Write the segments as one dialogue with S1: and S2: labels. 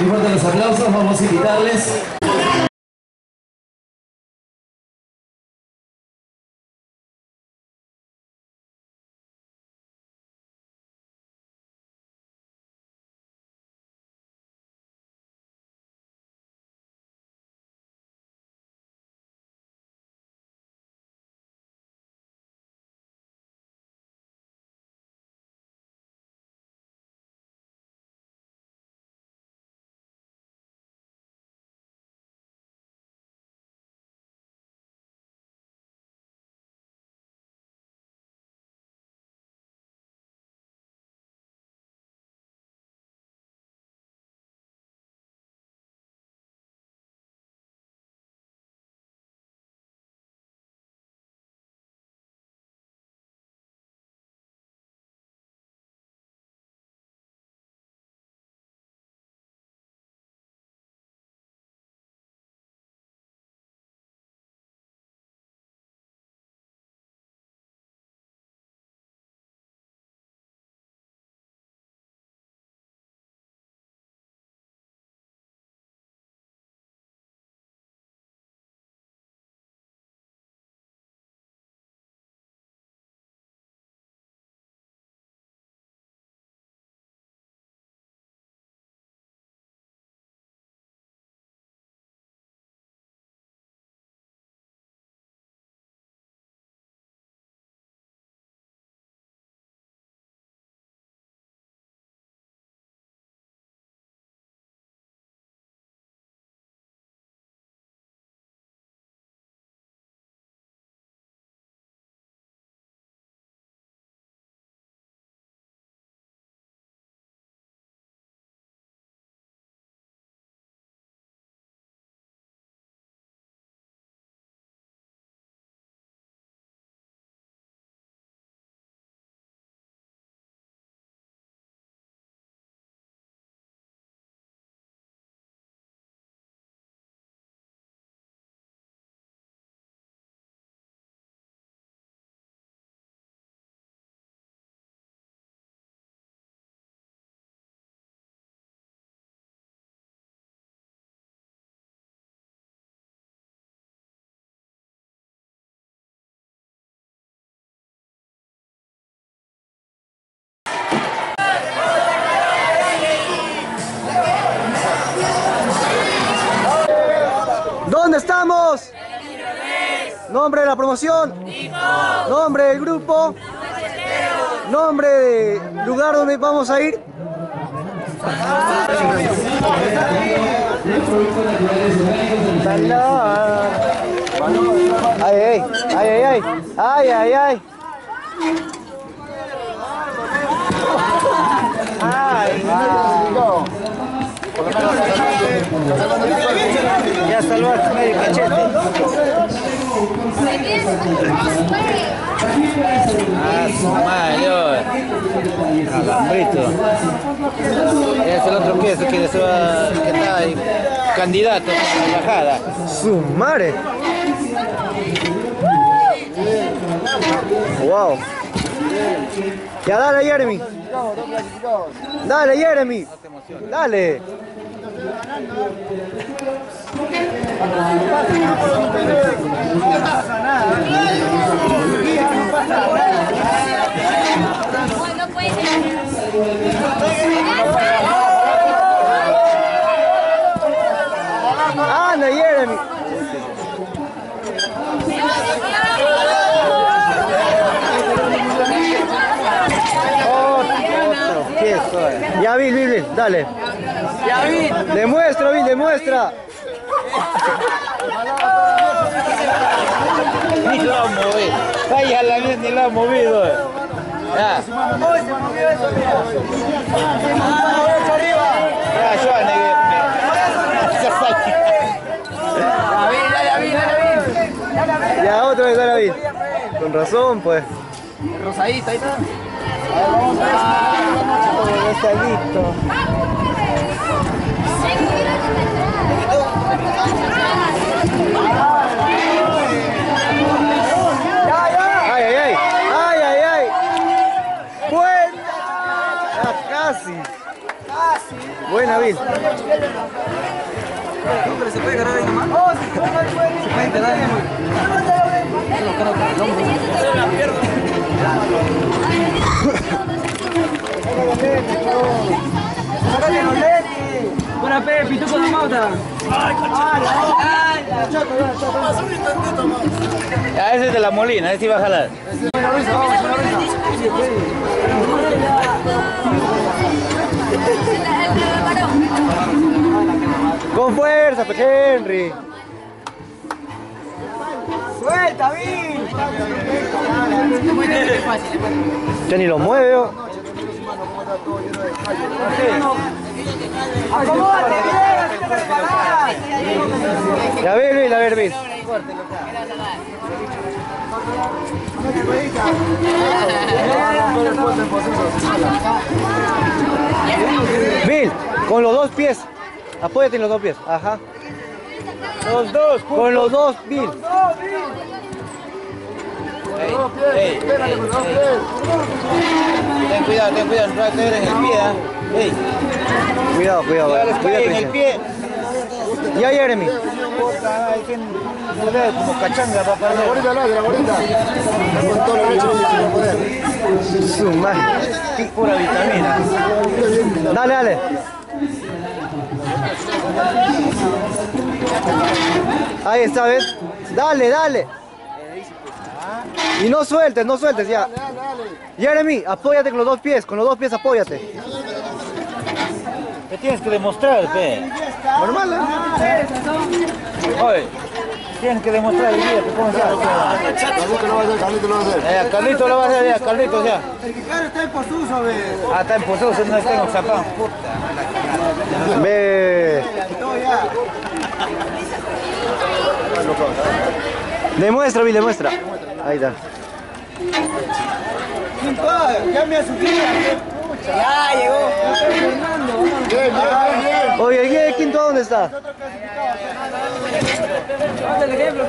S1: Y fuerte los aplausos, vamos a invitarles
S2: Nombre de la promoción. Nombre del grupo. Nombre del lugar donde vamos a ir. Ay, ay, ay, ay, ay, ay, ay. Ya salvó al medio cachete.
S3: Ah, su madre, Alambrito. Es el otro queso que, se que está ahí, candidato a la bajada.
S2: Su madre. Wow. Ya dale, Jeremy. Dale, Jeremy. Dale. Anda, Jeremy. Otro. Ya, Bill, Bill, dale.
S3: Ya vi.
S2: Demuestra, Bill, demuestra.
S3: Ni lo ha movido. Ay, a la vez ni lo ha movido. Ya. Ya, Joan, eh, ya sale.
S2: Ya, otra vez, Bill. Con razón, pues.
S3: Rosadito, ahí está.
S2: Está listo. Ay. Bueno. Ya casi. Buena, Bill.
S4: ¿Se puede agarrar ahí nomás? Oh, se puede ahí. Buena pe, pituco de mauta.
S3: Ah, ese es de la molina, ese iba a jalar.
S2: Con fuerza, pues Henry.
S4: Suelta, Bill.
S2: Ya ni lo mueve. oh.
S4: Acomódate bien,
S2: a ver, Bill, a ver, Bill. Bill, con los dos pies. Apóyate en los dos pies. Ajá.
S3: Los dos,
S2: Con los dos, Bill.
S3: Ey, ey, ey, ey. Ten cuidado, ten cuidado, no caer en el pie. ¿ah? Ey,
S2: Cuidado, cuidado. Cuidado,
S3: en el pie.
S2: Ya, Jeremy.
S3: Hay que no le como cachanga va a
S5: La
S3: perder.
S5: gorita, la, la gorita. Con todo lo que he hecho, no se puede poder.
S2: Su madre.
S3: Pura vitamina.
S2: Dale, dale. Ahí está, ¿ves? Dale, dale. Y no sueltes, no sueltes ya. Jeremy, apóyate con los dos pies, con los dos pies apóyate.
S3: ¿Qué tienes que demostrar, pe?
S2: Normal, ¿eh?
S3: Oye, tienes que demostrar el día, que cómo se hace.
S5: Carlito lo va a hacer, Carlito lo va a hacer.
S3: Eh, Carlito lo va a hacer, ya, Carlito ya.
S4: El que está en postuso, ve.
S3: Ah, está en Pozuzo, no está en Oxapán.
S2: Ve. Demuestra, Bill, demuestra. Ahí está.
S4: Ya me. Ya llegó.
S2: Oye, ¿el guía de quinto dónde está?
S4: El ejemplo.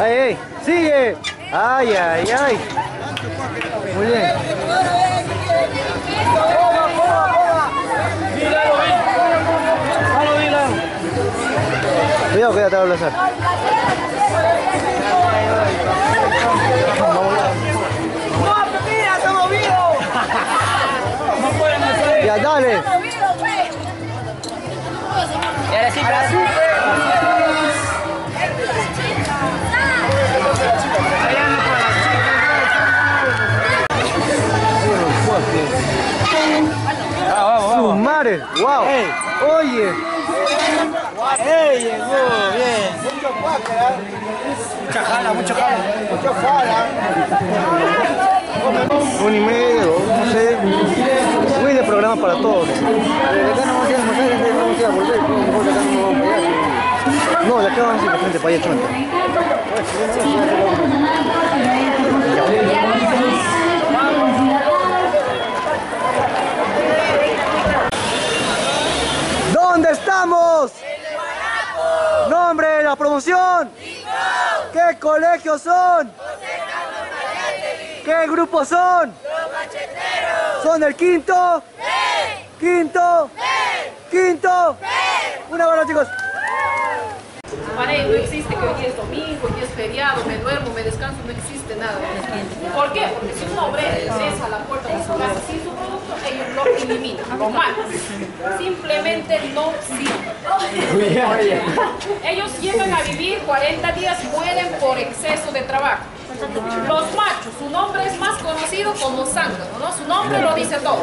S2: ¡Ay, ay! ¡Sigue! ¡Ay, ay, ay! Muy bien. Cuidado, cuidado, te va a abrazar. Ya, dale.
S3: Ah, Vamos.
S2: ¡Wow! Oye.
S3: ¡Ey, llegó! Bien.
S2: Un y medio, no sé. Muy de programa para todos. No, de acá vamos a ir de frente para allá, chonta. ¿Dónde estamos? Nombre de la promoción. ¿Qué colegios son? ¿Qué grupos son? ¿Son el quinto? ¿Quinto? ¿Quinto? Una buena chicos.
S6: Para no existe que hoy es domingo, hoy es feriado, me duermo, me descanso, no existe nada. ¿Por qué? Porque si un obrero ingresa a la puerta de su casa sin su ellos lo eliminan, lo matan. Simplemente no sirve. Ellos llegan a vivir 40 días, mueren por exceso de trabajo. Los machos, su nombre es más conocido como zángano, ¿no? Su nombre lo dice todo.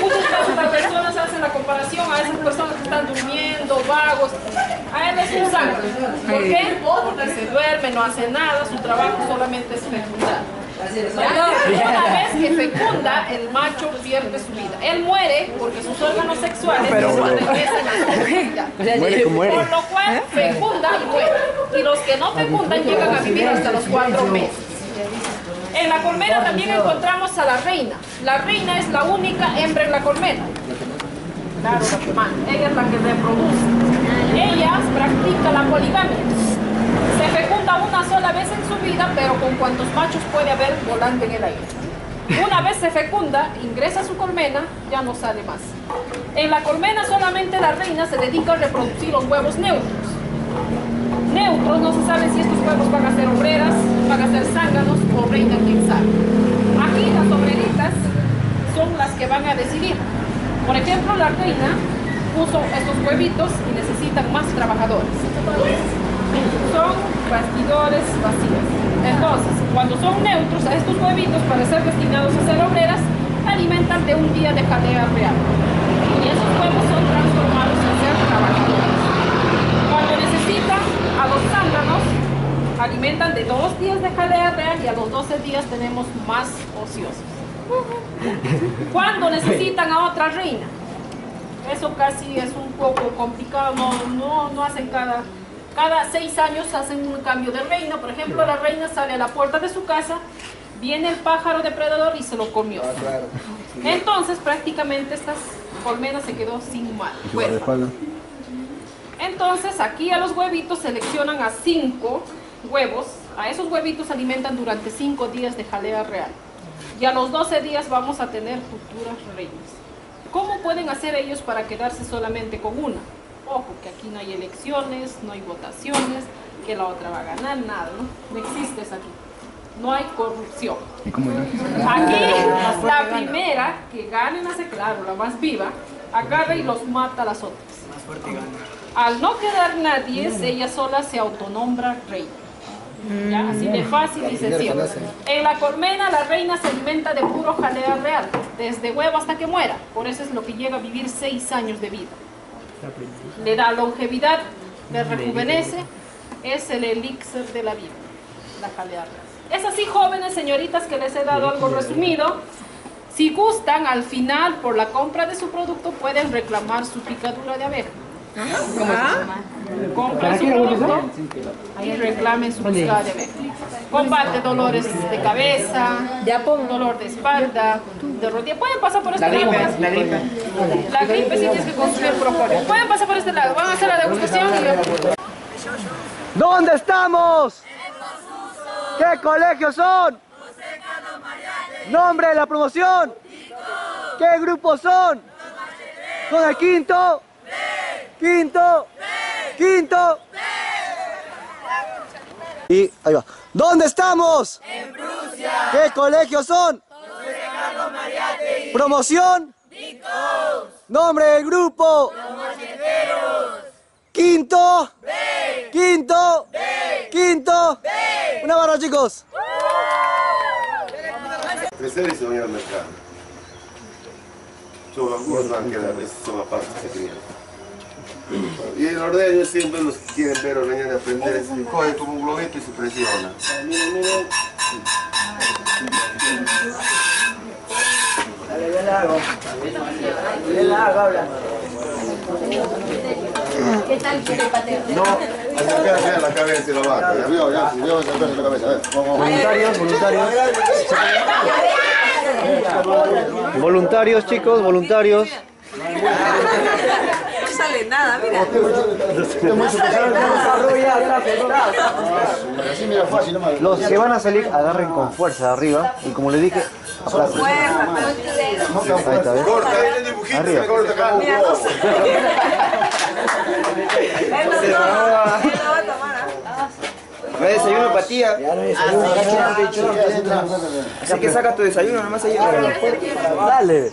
S6: Muchas personas hacen la comparación a esas personas que están durmiendo, vagos. A él es un zángano. ¿Por qué? Porque se duerme, no hace nada, su trabajo solamente es fecundar. ¿Ya? Una vez que fecunda, el macho pierde su vida. Él muere porque sus órganos sexuales no regresan a su vida.
S2: Muere.
S6: Por lo cual fecunda y muere. Y los que no fecundan llegan a vivir hasta los cuatro meses. En la colmena también encontramos a la reina. La reina es la única hembra en la colmena. Claro, la que manda. Ella es la que reproduce. Ella practica la poligamia. Se fecunda una sola vez en su vida, pero con cuantos machos puede haber volando en el aire. Una vez se fecunda, ingresa a su colmena, ya no sale más. En la colmena solamente la reina se dedica a reproducir los huevos neutros. Neutros, no se sabe si estos huevos van a ser obreras, van a ser zánganos o reina, quién. Aquí las obreritas son las que van a decidir. Por ejemplo, la reina puso estos huevitos y necesitan más trabajadores. Son bastidores vacíos. Entonces, cuando son neutros, a estos huevitos, para ser destinados a ser obreras, alimentan de un día de jalea real. Y esos huevos son transformados en ser trabajadores. Cuando necesitan a los zánganos, alimentan de dos días de jalea real y a los 12 días tenemos más ociosos. Cuando necesitan a otra reina, eso casi es un poco complicado, no, no, no hacen cada, cada seis años hacen un cambio de reina, por ejemplo la reina sale a la puerta de su casa, viene el pájaro depredador y se lo comió. Entonces prácticamente estas colmenas se quedó sin mal. huérfana. Entonces aquí a los huevitos seleccionan a cinco huevos, a esos huevitos alimentan durante cinco días de jalea real. Y a los 12 días vamos a tener futuras reinas. ¿Cómo pueden hacer ellos para quedarse solamente con una? Ojo, que aquí no hay elecciones, no hay votaciones, que la otra va a ganar, nada, ¿no? No existe eso aquí. No hay corrupción. Aquí, la primera que gane, nace claro, la más viva, agarra y los mata a las otras. Al no quedar nadie, ella sola se autonombra reina. ¿Ya? Así de fácil y sencillo. En la colmena la reina se alimenta de puro jalea real, desde huevo hasta que muera. Por eso es lo que llega a vivir seis años de vida. Le da longevidad, le rejuvenece, es el elixir de la vida, la jalea real. Es así, jóvenes señoritas, que les he dado algo resumido. Si gustan, al final, por la compra de su producto, pueden reclamar su picadura de abeja. Compren su producto y reclamen su picadura de. Combate dolores de cabeza, dolor de espalda, de rodilla. Pueden pasar por este lado. La gripe, la gripe sí tienes que consumir propóleo. Pueden pasar por este lado. Van a hacer la degustación.
S2: ¿Dónde estamos? ¿Qué colegios son? Nombre de la promoción. ¿Qué grupos son? Son el quinto. Quinto. Quinto. Y ahí va. ¿Dónde estamos? En Prusia. ¿Qué colegios son? José Carlos Mariate. Promoción. Nombre del grupo. Quinto. Quinto. Quinto. Una barra chicos.
S5: Crecer y al mercado. Son algunos van a quedar, esas son las partes que tenían. Y el ordeño siempre los que quieren ver ordeñar y aprender, se coge como un globito y se presiona.
S7: ¿Qué tal quiere pateo?
S5: No, acá queda la cabeza y la vaca. Ya vio, ya, vio, se la cabeza.
S2: Voluntarios, voluntarios. Voluntarios chicos, voluntarios.
S8: No sale nada, mira.
S5: Mira, fácil nomás.
S2: Los que van a salir agarren con fuerza arriba y como les dije, aplacen. Ahí está, ¿ves?
S5: Corta, ahí el dibujito
S2: Arriba.
S5: se corta acá.
S8: mira, no sé. Él no toma, él no va a tomar. ¿ah?
S3: Me desayuno para tía. Así que saca tu desayuno, nomás ahí.
S2: Dale.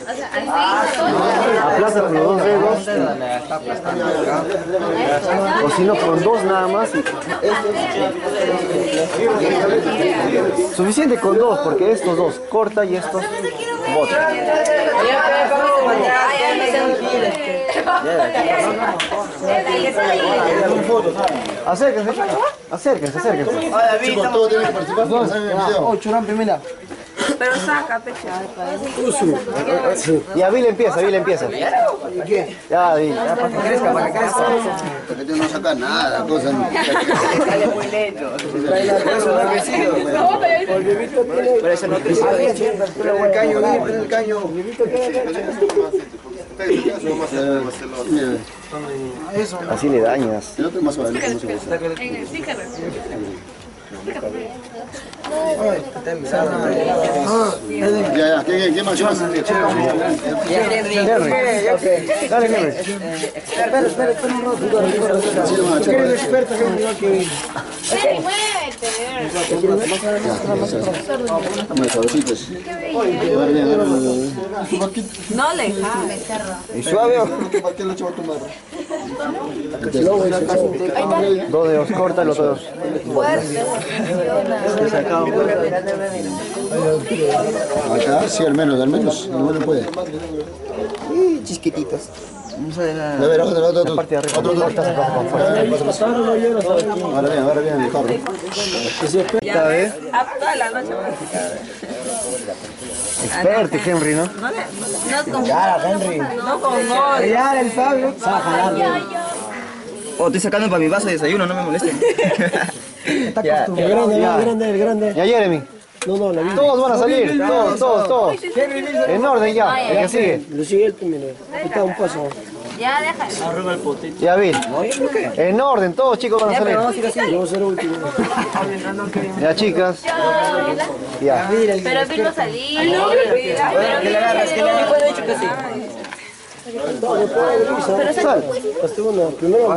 S7: O sea,
S2: los dos dedos. O si no, con dos nada más. Suficiente con dos, porque estos dos corta y estos bota. Acérquense, acérquense, acérquense.
S5: Chicos, todos tienen que participar video.
S8: Pero saca, pecho.
S2: Y Avil empieza, Avil empieza. Ya, Avil, ya, para que crezca, para que crezca.
S5: Porque tú no sacas nada, cosas.
S3: Sale muy lento. Por eso no crecido. Pero el caño, el caño.
S5: a.
S2: Así le dañas.
S5: El otro más
S6: el sticker.
S5: Ya, ya, ¿qué, más? ¿Qué más?
S2: Henry. Dale, Henry.
S6: Ven, muévete.
S8: No le
S2: ¿Y suave o?
S5: ¿Para qué lo echó a tomar?
S2: Dos dedos, corta los dedos.
S5: Acá sí, al menos, al menos. No le puede.
S4: Chisquititos.
S5: A ver, otro, otro, otro.
S2: Parte de arriba,
S5: Otro, otro.
S2: afuera.
S5: Ahora bien, ahora bien, carro.
S2: Esta vez,
S8: toda la noche
S2: experto Henry, ¿no?
S8: No le, no, no con no.
S4: Ya, el Fabio. Oh, estoy sacando para mi vaso de desayuno, no me molesten. ya,
S2: El grande, el grande, el grande. Ya, Jeremy. No, no, la Todos van a salir, todos, todos, todos. En orden ya, el que sigue.
S4: Lo sigue el primero. Está un paso.
S7: Ya, déjalo.
S2: Ya, Bill. En orden, todos chicos van a salir.
S4: Vamos a ir así. Yo voy a ser último.
S2: Ya, chicas. Ya.
S7: Pero Bill no salí.
S4: Que le agarras, que le agarras. Yo he dicho que sí.
S2: Sal.
S4: Primero.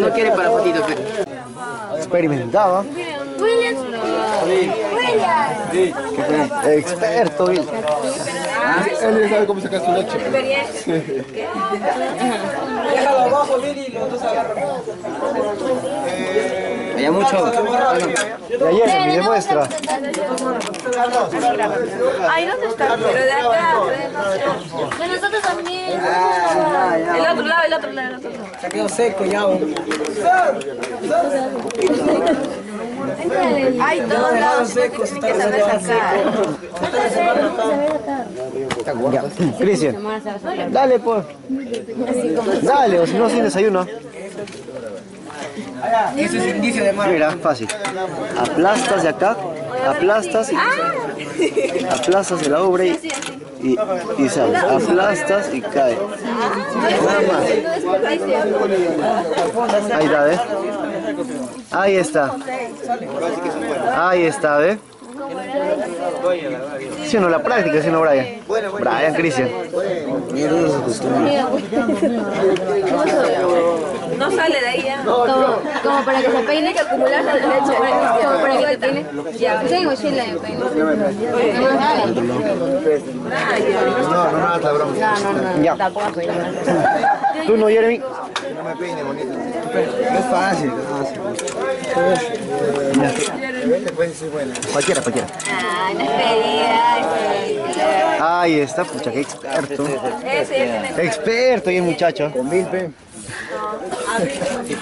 S4: No quiere para patito, pero.
S2: Experimentaba.
S7: William. William.
S2: Experto, Bill.
S5: Él ya sabe cómo sacar su leche.
S4: Déjalo abajo, Lili, los dos agarran. Hay mucho.
S2: Ya, Jeremy, demuestra.
S8: Ay, ¿dónde está? Pero de acá.
S7: De nosotros también.
S8: El otro lado, el otro lado, el otro lado.
S4: Se quedó seco ya.
S8: Ay, todos lados. Tienen que saber sacar.
S2: Cristian. Dale, pues. Dale, o si no, sin desayuno.
S4: Eso es indicio de mar.
S2: Mira, fácil. Aplastas de acá, aplastas y aplastas de la obra y, y, y sale. Aplastas y cae. Nada más. Ahí está, ¿ves? Ahí está. Ahí está, ¿ves? Si no, la práctica, si no, Brian. Brian, Cristian.
S8: No sale de ahí ya.
S7: Como, como para que se peine, que acumular la leche. Como para que te peine. Ya, tengo mochila de peine.
S5: No, no, nada, está broma.
S7: No, no, no.
S2: Ya.
S7: Tampoco peine.
S2: Tú no, Jeremy.
S5: No me peine bonito. Es fácil, Este ser bueno.
S2: Cualquiera, cualquiera.
S7: Ah.
S2: Ahí está, pucha, qué experto. Experto y el muchacho.
S5: Con mil, pe.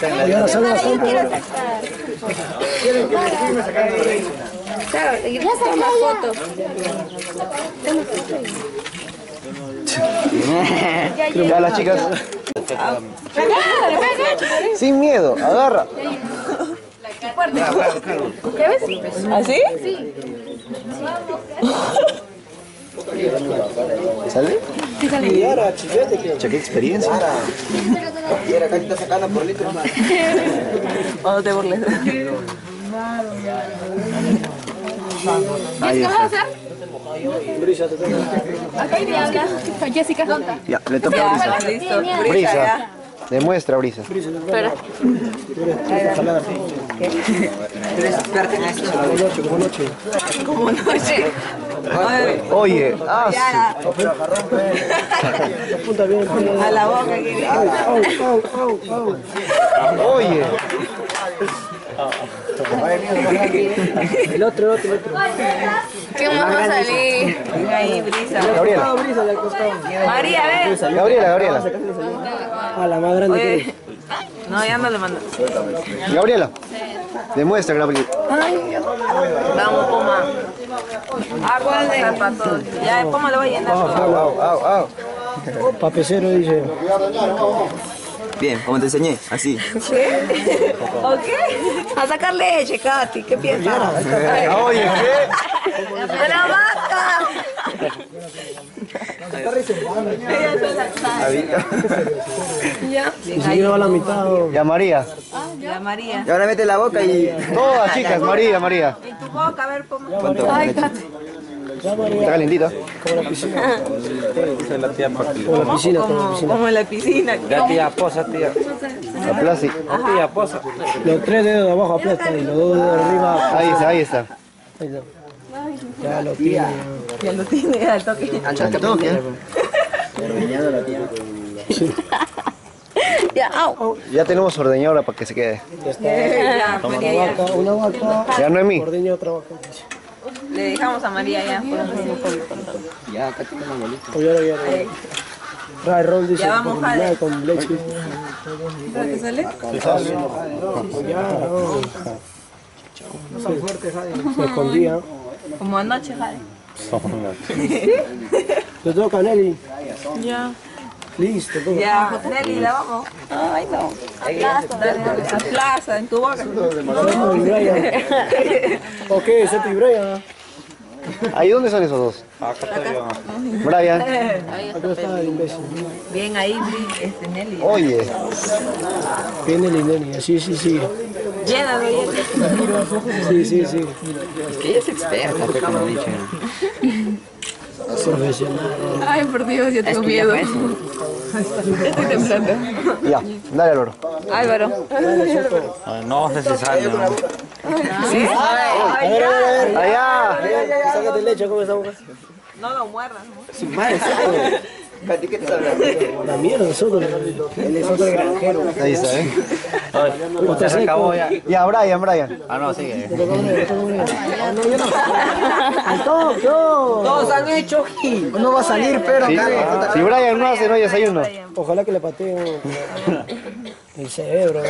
S8: Claro, fotos.
S2: Ya las chicas. Sin miedo, agarra.
S8: ¿Así?
S2: ¿Sale? Pucha, qué experiencia.
S4: Y era acá está sacando por litro más.
S8: ¿O no te burles?
S2: Ahí está.
S6: Jessica.
S2: Ya, le toca a Brisa.
S8: Brisa,
S2: Brisa.
S8: ya.
S2: Demuestra, Brisa.
S8: Espera.
S4: Eres experta en esto.
S8: Como noche.
S2: Oye, ah.
S8: A la boca aquí.
S2: oye.
S4: El otro, el otro, el otro.
S8: ¿Qué más va a salir? Ahí, Brisa.
S2: Gabriela,
S8: María, ven.
S2: Gabriela, Gabriela.
S4: A la más grande que.
S8: No, ya no le mando.
S2: Gabriela. Demuestra, Gabriela.
S8: Vamos, Poma. Acuérdate. Para todos. Ya, Poma lo voy a llenar. todo.
S4: Papecero dice.
S9: Bien, como te enseñé, así.
S8: ¿Qué? ¿O qué? A sacar leche, Katy. ¿Qué piensas?
S2: Oye, ¿qué?
S8: ¡A la vaca! Ya.
S4: Ni siquiera va a la mitad.
S2: Ya María.
S8: Ya, María.
S9: Y ahora mete la boca y...
S2: Todas chicas, María, María.
S8: En tu boca, a ver, poma.
S9: Ay,
S2: Está calentito.
S4: Como la piscina. Como la piscina, como la piscina.
S8: como la piscina.
S3: Ya tía posa, tía.
S2: La plástico.
S3: Tía posa.
S4: Los tres dedos de abajo aplastan y los dos dedos de arriba.
S2: Ahí está, ahí está.
S4: Ahí está. Ya lo tiene. Ya.
S8: Ya lo tiene al toque.
S2: Al toque.
S7: Ya, au.
S2: Ya tenemos ordeñadora para que se quede.
S8: Ya,
S4: Una
S8: María, ya.
S4: vaca, una vaca.
S2: Ya no es mí.
S4: Ordeña otra vaca.
S8: Le dejamos a María ya.
S9: Ya, acá tiene una bolita.
S4: O ya lo ya. Trae ron, dice.
S8: Ya vamos,
S4: con
S8: jale.
S4: nada, Con leche.
S8: ¿Para que sale?
S4: Ya, no. No son fuertes, Se escondía.
S8: Como anoche, Jade.
S4: Te toca, Nelly.
S8: Ya.
S4: Listo, toca.
S8: Ya, Nelly, la vamos. Ay, no. Aplasta en tu boca.
S4: Seto y Brian. ¿O qué?
S2: ¿Ahí dónde son esos dos? Brian.
S4: Acá está el imbécil.
S8: Bien ahí, este Nelly.
S2: Oye.
S4: Bien Nelly, Nelly. Así, sí, sí.
S8: Llénalo.
S4: Sí, sí, sí.
S9: Es que ella es experta, pe, como he dicho.
S4: Profesional.
S7: Ay, por Dios, yo tengo miedo. Estoy temblando.
S2: Ya, dale al oro.
S7: Álvaro.
S3: No es necesario. ¿No?
S4: A ver, a ver, a ver.
S2: Allá.
S4: Sácate leche con esa boca.
S8: No lo muerdas. ¿no?
S9: Su madre, Soto. ¿Qué te estás hablando?
S4: La mierda, nosotros. Él es otro granjero.
S2: Ahí está, ¿eh?
S4: Está
S3: Se acabó ya.
S2: Ya, Brian, Brian.
S3: Ah, no, sigue.
S4: Al toque, oh.
S9: Todos han hecho Gil. No va a salir, pero...
S2: Si, si Brian no hace, no hay desayuno.
S4: Ojalá que le pateen el cerebro.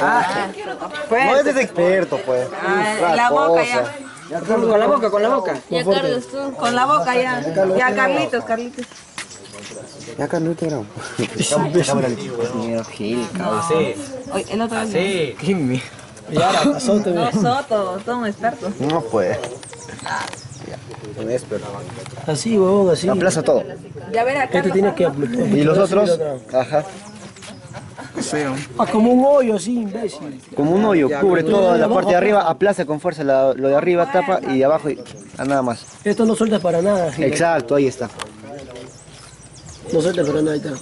S2: No es experto, pues.
S8: Ah, la boca
S2: cosa.
S8: ya.
S9: Con la boca, con la boca.
S7: Ya, Carlos, tú.
S8: Con la boca ya. Ya, Carlitos, Carlitos.
S2: Ya, Carlito, era.
S9: Mira, Gil, cabrón.
S8: Oye, el otro vez.
S3: Sí.
S9: ¿Qué mi-
S4: Y ahora, azote.
S8: No, Soto, son expertos.
S2: No puede.
S4: Así, huevón, así.
S2: Aplaza todo.
S8: Ya verá,
S4: Este
S8: Carlos.
S4: tiene que aplicar.
S2: Y los otros, ajá.
S4: Ah, como un hoyo así, imbécil.
S2: Como un hoyo, cubre toda la parte de arriba, aplaza con fuerza lo de arriba, tapa y abajo a nada más.
S4: Esto no sueltas para nada. Gil.
S2: Exacto, ahí está.
S4: No sueltas para nada, ahí está.